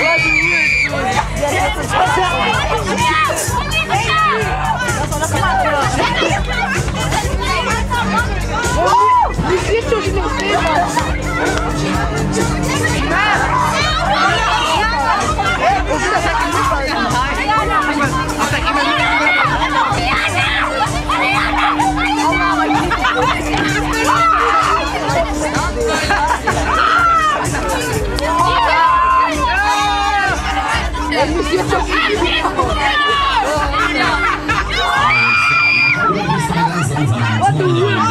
Vladimir. Dan blijf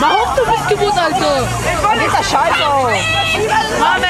Mach auf, du bist gewohnt, also. Alter! Ich will nicht das Scheiße!